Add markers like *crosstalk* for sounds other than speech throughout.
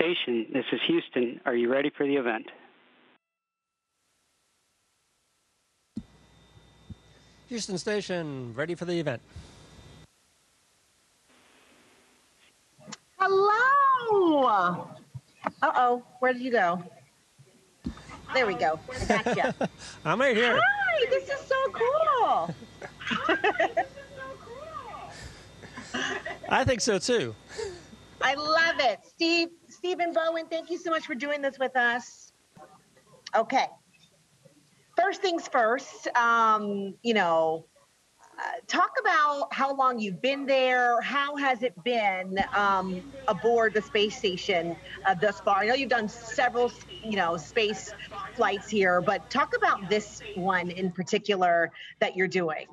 station, this is Houston. Are you ready for the event? Houston Station, ready for the event. Hello. Uh oh, where did you go? There we go. I gotcha. *laughs* I'm right here. Hi, this is so cool. *laughs* I think so too. I love it. Steve, Stephen Bowen, thank you so much for doing this with us. Okay. First things first, um, you know, uh, talk about how long you've been there. How has it been um, aboard the space station uh, thus far? I know you've done several, you know, space flights here, but talk about this one in particular that you're doing.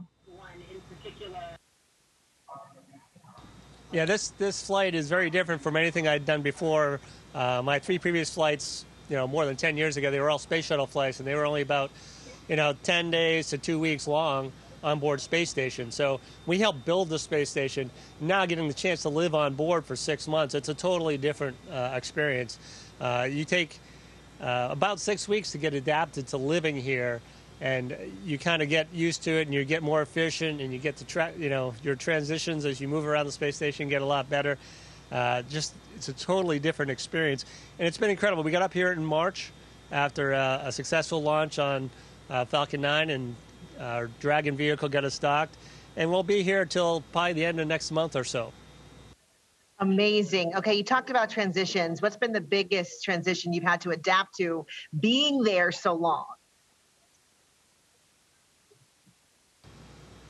Yeah, this this flight is very different from anything I'd done before. Uh, my three previous flights, you know, more than 10 years ago, they were all space shuttle flights, and they were only about, you know, 10 days to two weeks long on board space station. So we helped build the space station. Now getting the chance to live on board for six months, it's a totally different uh, experience. Uh, you take uh, about six weeks to get adapted to living here and you kind of get used to it and you get more efficient and you get to track you know your transitions as you move around the space station get a lot better uh, just it's a totally different experience and it's been incredible we got up here in march after uh, a successful launch on uh, falcon 9 and our dragon vehicle got us docked and we'll be here till probably the end of next month or so Amazing. Okay, you talked about transitions. What's been the biggest transition you've had to adapt to being there so long?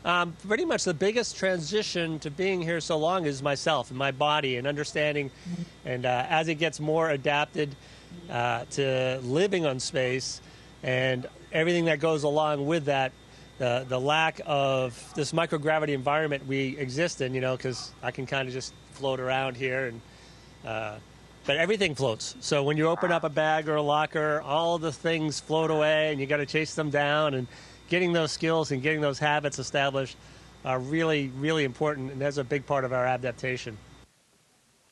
Um, pretty much the biggest transition to being here so long is myself and my body and understanding. And uh, as it gets more adapted uh, to living on space and everything that goes along with that, the, the lack of this microgravity environment we exist in, you know, because I can kind of just float around here and. Uh, but everything floats. So when you open up a bag or a locker, all the things float away, and you got to chase them down. And getting those skills and getting those habits established are really, really important, and that's a big part of our adaptation.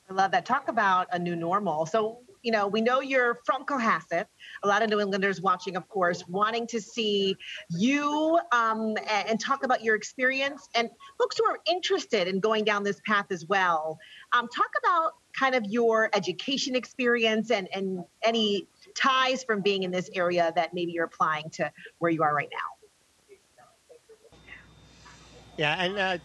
I love that. Talk about a new normal. So, you know, we know you're from Cohasset. A lot of New Englanders watching, of course, wanting to see you um, and, talk about your experience and folks who are interested in going down this path as well. Um, talk about kind of your education experience and, and any ties from being in this area that maybe you're applying to where you are right now. Yeah, and uh,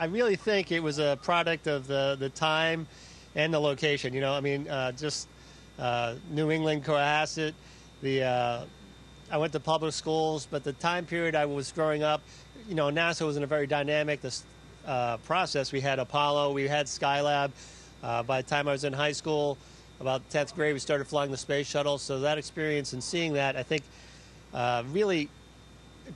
I really think it was a product of the, the time and the location. You know, I mean, uh, just uh, New England, Cohasset, the uh, I went to public schools, but the time period I was growing up, you know, NASA was in a very dynamic this, uh, process. We had Apollo, we had Skylab. Uh, by the time I was in high school, about 10th grade, we started flying the space shuttle. So that experience and seeing that, I think, really it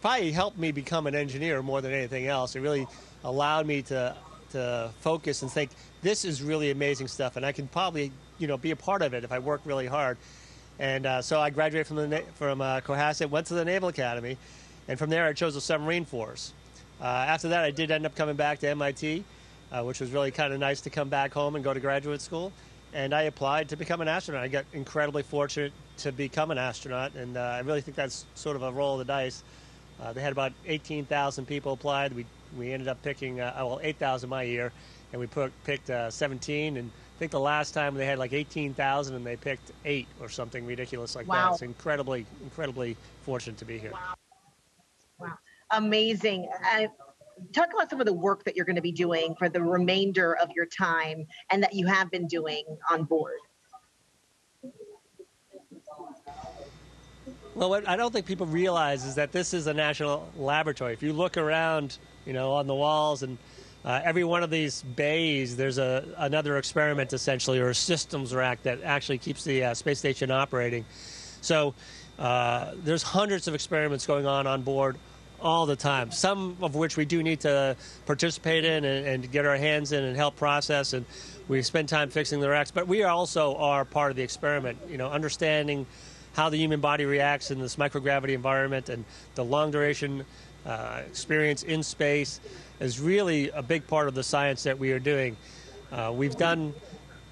probably helped me become an engineer more than anything else. It really allowed me to to focus and think this is really amazing stuff, and I can probably you know be a part of it if I work really hard. And uh, so I graduated from the from uh, Cohasset, went to the Naval Academy, and from there I chose the submarine force. Uh, after that, I did end up coming back to MIT, uh, which was really kind of nice to come back home and go to graduate school. And I applied to become an astronaut. I got incredibly fortunate to become an astronaut, and uh, I really think that's sort of a roll of the dice. Uh, they had about 18,000 people applied. We, we ended up picking, uh, well, 8,000 my year, and we put, picked uh, 17. And I think the last time they had like 18,000 and they picked eight or something ridiculous like wow. that. It's incredibly, incredibly fortunate to be here. Wow. Wow. Amazing. talk about some of the work that you're going to be doing for the remainder of your time and that you have been doing on board. Well, what I don't think people realize is that this is a national laboratory. If you look around, you know, on the walls and uh, every one of these bays, there's a another experiment essentially, or a systems rack that actually keeps the uh, space station operating. So uh, there's hundreds of experiments going on on board all the time. Some of which we do need to participate in and, and get our hands in and help process, and we spend time fixing the racks. But we also are part of the experiment. You know, understanding how the human body reacts in this microgravity environment and the long duration uh, experience in space is really a big part of the science that we are doing. Uh, we've done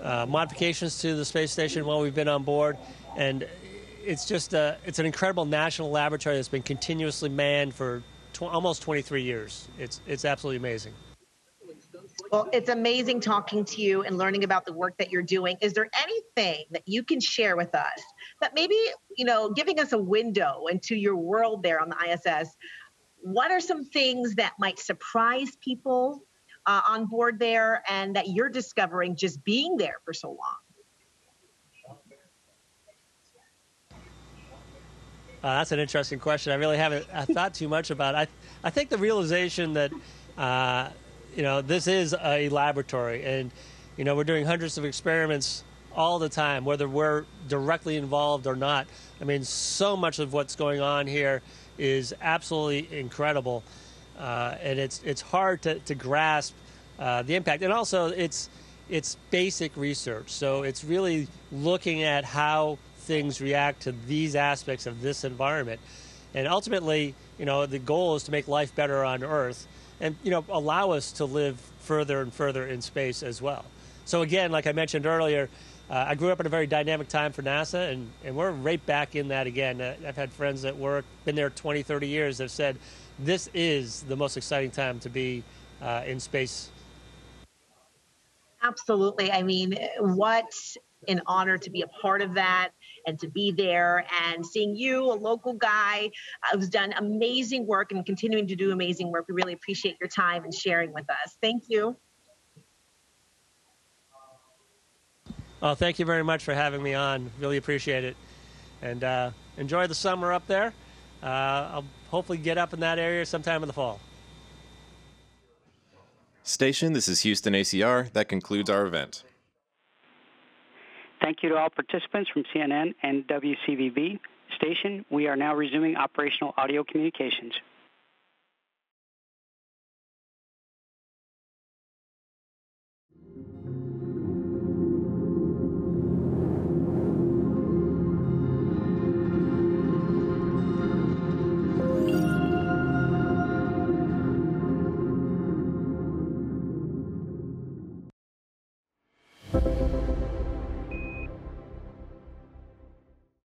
uh, modifications to the space station while we've been on board, and it's just a, it's an incredible national laboratory that's been continuously manned for tw- almost 23 years. It's it's absolutely amazing. Well, it's amazing talking to you and learning about the work that you're doing. Is there anything that you can share with us that maybe, you know, giving us a window into your world there on the ISS? What are some things that might surprise people uh, on board there and that you're discovering just being there for so long? Uh, that's an interesting question. I really haven't I thought too much about it. I, I think the realization that, uh, you know, this is a laboratory and, you know, we're doing hundreds of experiments all the time, whether we're directly involved or not. I mean, so much of what's going on here is absolutely incredible. Uh, and it's, it's hard to, to grasp uh, the impact. And also, it's, it's basic research. So it's really looking at how things react to these aspects of this environment. And ultimately, you know, the goal is to make life better on Earth and, you know, allow us to live further and further in space as well. So again, like I mentioned earlier, uh, I grew up in a very dynamic time for NASA, and, and we're right back in that again. Uh, I've had friends that work, been there 20, 30 years, have said this is the most exciting time to be uh, in space. Absolutely. I mean, what an honor to be a part of that and to be there and seeing you, a local guy uh, who's done amazing work and continuing to do amazing work. We really appreciate your time and sharing with us. Thank you. Oh, thank you very much for having me on. Really appreciate it. And uh, enjoy the summer up there. Uh, I'll hopefully get up in that area sometime in the fall. Station, this is Houston ACR. That concludes our event. Thank you to all participants from CNN and WCVB. Station, we are now resuming operational audio communications.